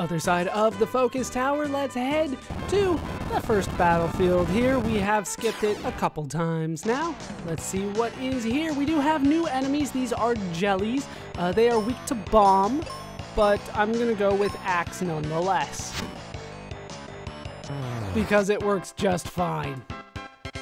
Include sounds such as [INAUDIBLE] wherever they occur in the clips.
Other side of the focus tower, let's head to the first battlefield here. We have skipped it a couple times now. Let's see what is here. We do have new enemies. These are jellies. Uh, they are weak to bomb, but I'm gonna go with axe nonetheless. Because it works just fine.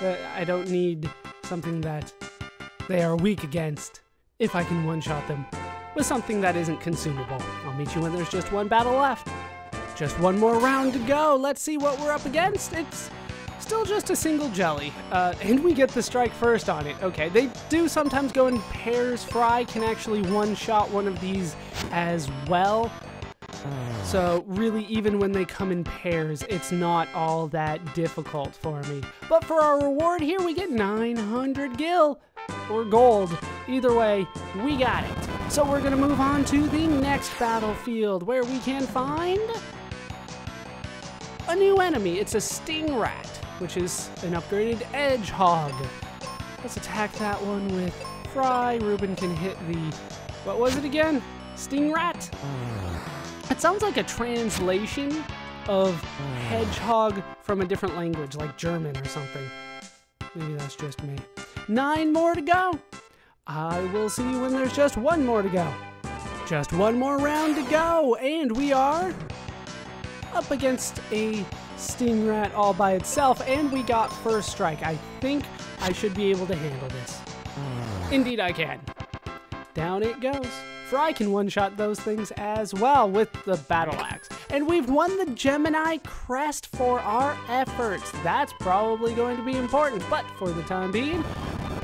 Uh, I don't need something that they are weak against if I can one-shot them with something that isn't consumable. I'll meet you when there's just one battle left. Just one more round to go. Let's see what we're up against. It's still just a single jelly. Uh, and we get the strike first on it. Okay, they do sometimes go in pairs. Fry can actually one-shot one of these as well. So really, even when they come in pairs, it's not all that difficult for me. But for our reward here, we get 900 gil or gold. Either way, we got it. So we're gonna move on to the next battlefield where we can find a new enemy. It's a sting rat, which is an upgraded Edgehog. Let's attack that one with Fry. Reuben can hit the, what was it again? Sting rat? It sounds like a translation of hedgehog from a different language, like German or something. Maybe that's just me. Nine more to go. I will see you when there's just one more to go. Just one more round to go, and we are up against a sting rat all by itself, and we got first strike. I think I should be able to handle this. Indeed, I can. Down it goes. Fry can one-shot those things as well with the battle axe. And we've won the Gemini crest for our efforts. That's probably going to be important, but for the time being,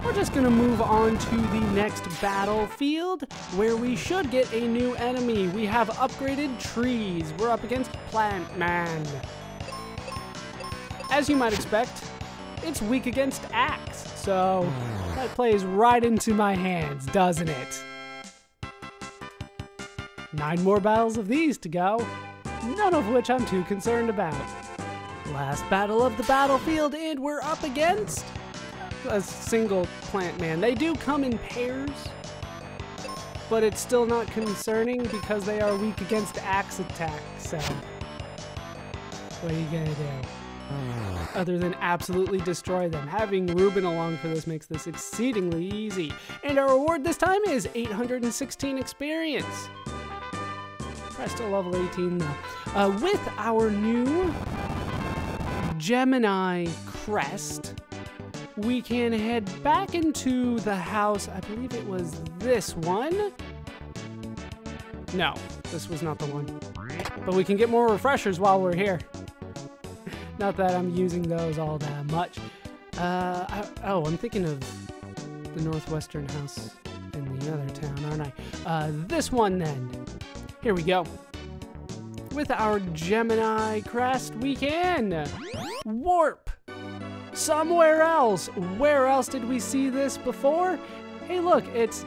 we're just gonna move on to the next battlefield where we should get a new enemy. We have upgraded trees. We're up against Plant Man. As you might expect, it's weak against axe, so that plays right into my hands, doesn't it? Nine more battles of these to go, none of which I'm too concerned about. Last battle of the battlefield, and we're up against a single plant man. They do come in pairs, but it's still not concerning because they are weak against axe attack, so what are you gonna do? Other than absolutely destroy them. Having Reuben along for this makes this exceedingly easy. And our reward this time is 816 experience. Probably still level 18 though. Uh, with our new Gemini crest, we can head back into the house. I believe it was this one. No, this was not the one. But we can get more refreshers while we're here. [LAUGHS] not that I'm using those all that much. Uh, I, oh, I'm thinking of the northwestern house in the other town, aren't I? Uh, this one then. Here we go. With our Gemini crest, we can warp somewhere else. Where else did we see this before? Hey, look, it's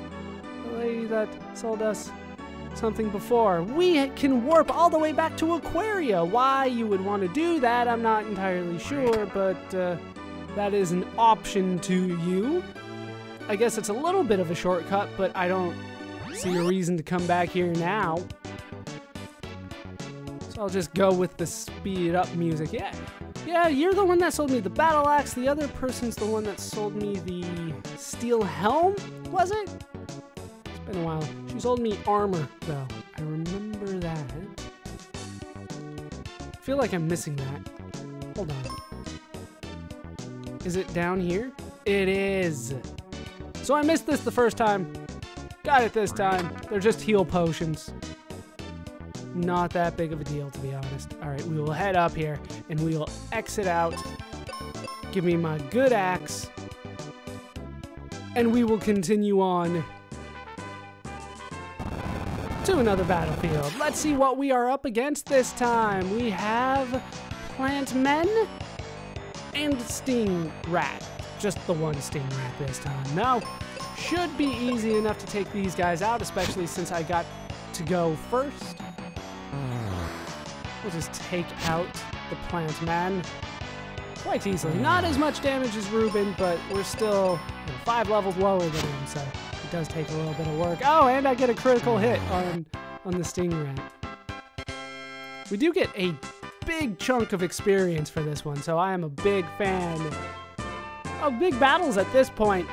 the lady that sold us something before. We can warp all the way back to Aquaria. Why you would want to do that, I'm not entirely sure, but uh, that is an option to you. I guess it's a little bit of a shortcut, but I don't see a reason to come back here now. So I'll just go with the speed up music. Yeah, yeah, you're the one that sold me the battle axe. The other person's the one that sold me the steel helm, was it? It's been a while. She sold me armor, though. I remember that. I feel like I'm missing that. Hold on. Is it down here? It is. So I missed this the first time. Got it this time. They're just heal potions. Not that big of a deal, to be honest. All right, we will head up here and we will exit out. Give me my good axe. And we will continue on to another battlefield. Let's see what we are up against this time. We have plant men and sting rat. Just the one sting rat this time. No, should be easy enough to take these guys out, especially since I got to go first. We'll just take out the plant man quite easily. Not as much damage as Reuben, but we're still you know, five levels lower than him, so it does take a little bit of work. Oh, and I get a critical hit on, on the sting rat. We do get a big chunk of experience for this one, so I am a big fan of big battles at this point.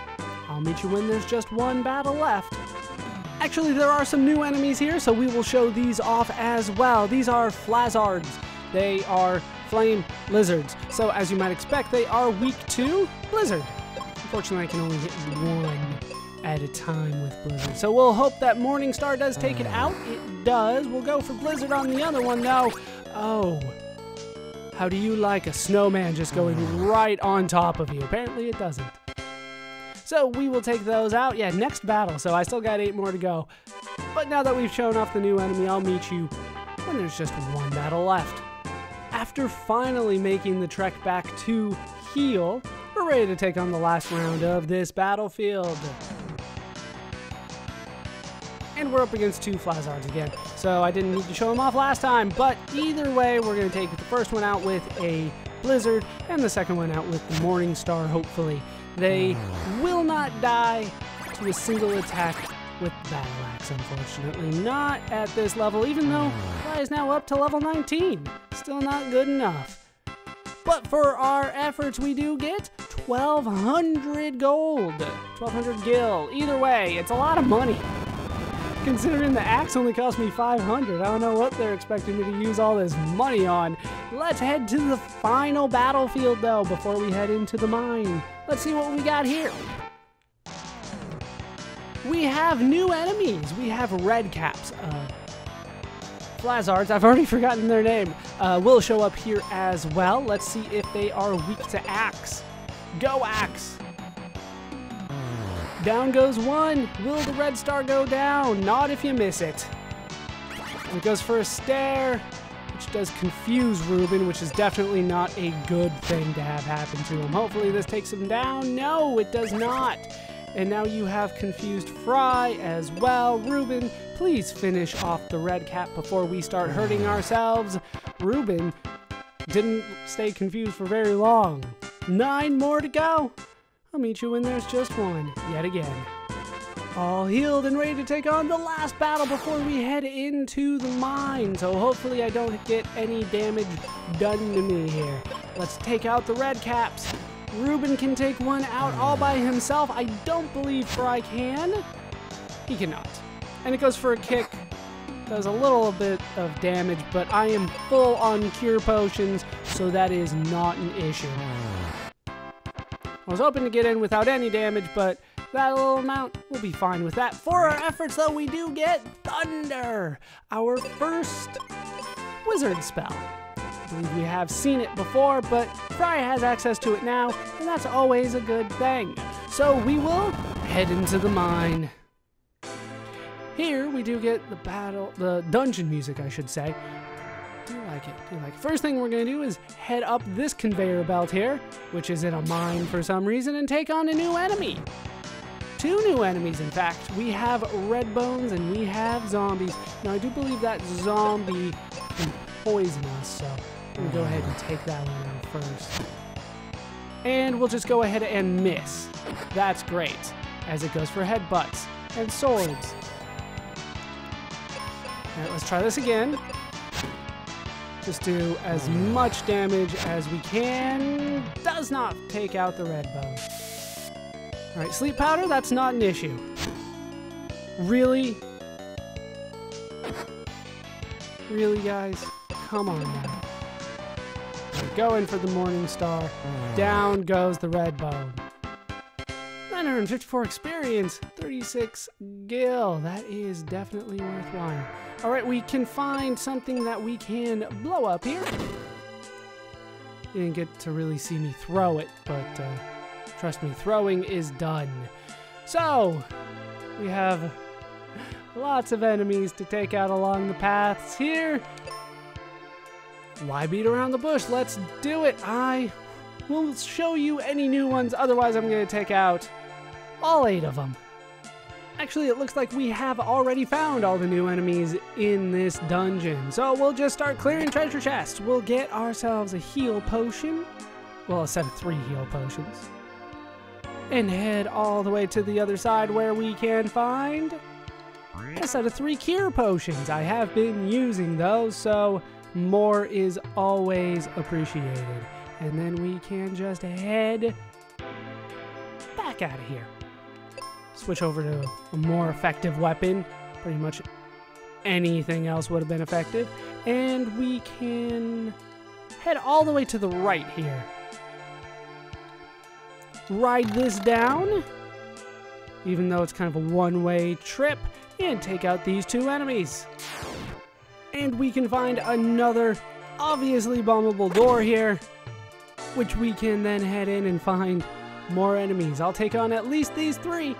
I'll meet you when there's just one battle left. Actually, there are some new enemies here, so we will show these off as well. These are Flazzards. They are flame lizards. So as you might expect, they are weak to Blizzard. Unfortunately, I can only hit one at a time with Blizzard. So we'll hope that Morningstar does take it out. It does. We'll go for Blizzard on the other one, though. Oh. How do you like a snowman just going right on top of you? Apparently it doesn't. So we will take those out. Yeah, next battle. So I still got eight more to go. But now that we've shown off the new enemy, I'll meet you when there's just one battle left. After finally making the trek back to Heal, we're ready to take on the last round of this battlefield. And we're up against two Flazzards again, so I didn't need to show them off last time, but either way, we're going to take the first one out with a Blizzard, and the second one out with the Morning Star, hopefully. They will not die to a single attack with Battle Axe, unfortunately. Not at this level, even though Fry is now up to level 19. Still not good enough. But for our efforts, we do get 1,200 gold. 1,200 gil. Either way, it's a lot of money. Considering the axe only cost me 500, I don't know what they're expecting me to use all this money on. Let's head to the final battlefield though before we head into the mine. Let's see what we got here. We have new enemies. We have red caps. Uh, Flazzards, I've already [LAUGHS] forgotten their name, uh, will show up here as well. Let's see if they are weak to axe. Go axe! Down goes one. Will the red star go down? Not if you miss it. It goes for a stare, which does confuse Reuben, which is definitely not a good thing to have happen to him. Hopefully this takes him down. No, it does not. And now you have confused Fry as well. Reuben, please finish off the red cap before we start hurting ourselves. Reuben didn't stay confused for very long. Nine more to go. I'll meet you when there's just one, yet again. All healed and ready to take on the last battle before we head into the mine. So hopefully I don't get any damage done to me here. Let's take out the red caps. Reuben can take one out all by himself. I don't believe Fry can. He cannot. And it goes for a kick. Does a little bit of damage, but I am full on cure potions, so that is not an issue. I was hoping to get in without any damage, but that little amount we'll be fine with that. For our efforts, though, we do get Thunder, our first wizard spell. I believe we have seen it before, but Fry has access to it now, and that's always a good thing. So we will head into the mine. Here we do get the battle, the dungeon music, I should say. Do you like it? Do you like it? First thing we're gonna do is head up this conveyor belt here, which is in a mine for some reason, and take on a new enemy. Two new enemies, in fact. We have red bones and we have zombies. Now I do believe that zombie can poison us, so gonna go ahead and take that one out first. And we'll just go ahead and miss. That's great, as it goes for headbutts and swords. Let's try this again. Just do as much damage as we can. Does not take out the red bone. Alright, sleep powder, that's not an issue. Really? Really, guys? Come on now. We're going for the Morning Star. Down goes the red bone. 954 experience, 36 gil. That is definitely worthwhile. All right, we can find something that we can blow up here. You didn't get to really see me throw it, but uh, trust me, throwing is done. So, we have lots of enemies to take out along the paths here. Why beat around the bush? Let's do it. I will show you any new ones. Otherwise, I'm going to take out all eight of them. Actually, it looks like we have already found all the new enemies in this dungeon. So we'll just start clearing treasure chests. We'll get ourselves a heal potion. Well, a set of three heal potions. And head all the way to the other side where we can find a set of three cure potions. I have been using those, so More is always appreciated. And then we can just head back out of here. Switch over to a more effective weapon. Pretty much anything else would have been effective. And we can head all the way to the right here. Ride this down, even though it's kind of a one-way trip, and take out these two enemies. And we can find another obviously bombable door here, which we can then head in and find more enemies. I'll take on at least these three.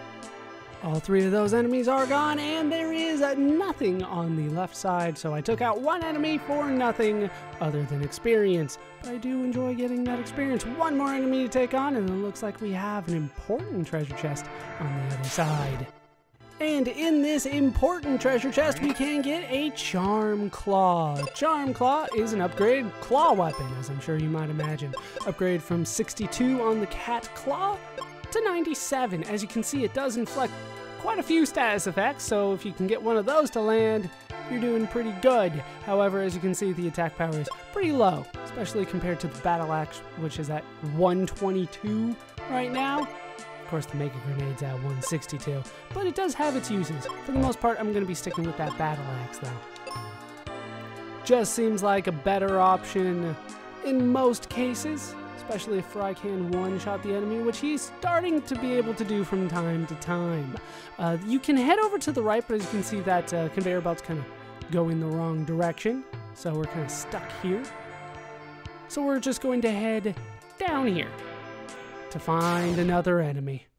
All three of those enemies are gone, and there is nothing on the left side, so I took out one enemy for nothing other than experience. But I do enjoy getting that experience. One more enemy to take on, and it looks like we have an important treasure chest on the other side. And in this important treasure chest, we can get a Charm Claw. Charm Claw is an upgrade claw weapon, as I'm sure you might imagine. Upgrade from 62 on the Cat Claw to 97. As you can see, it does inflict quite a few status effects, so if you can get one of those to land, you're doing pretty good. However, as you can see, the attack power is pretty low, especially compared to the Battle Axe, which is at 122 right now Of course, the Mega Grenade's at 162, but it does have its uses. For the most part, I'm going to be sticking with that Battle Axe, though. Just seems like a better option in most cases, especially if Fry can one-shot the enemy, which he's starting to be able to do from time to time. Uh, you can head over to the right, but as you can see, that uh, conveyor belt's kind of going the wrong direction, so we're kind of stuck here. So we're just going to head down here to find another enemy.